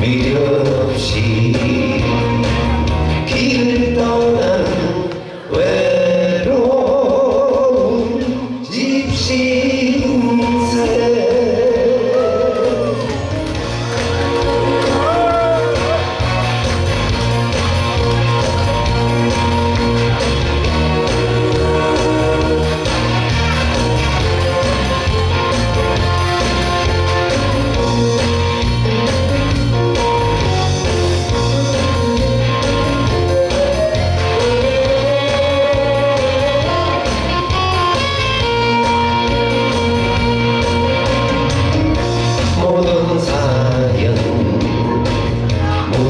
Meteor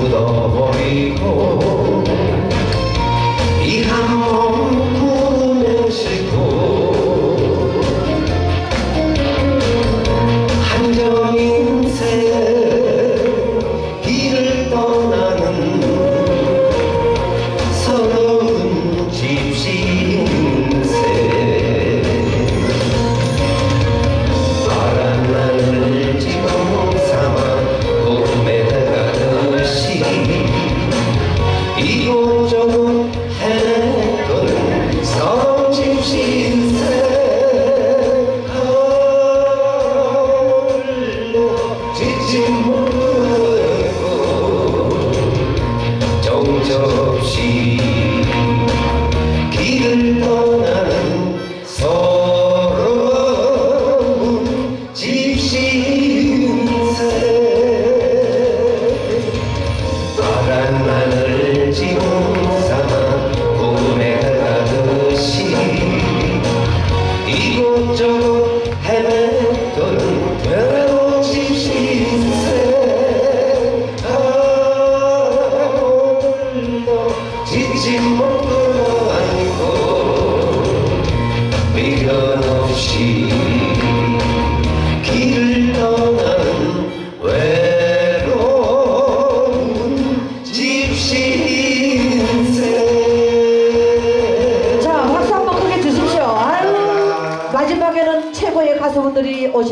ども行こう 가수분들이 오신